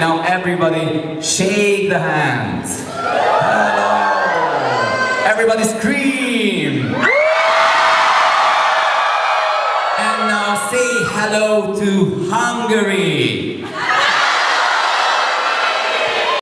Now everybody shake the hands. Everybody scream. And now say hello to Hungary.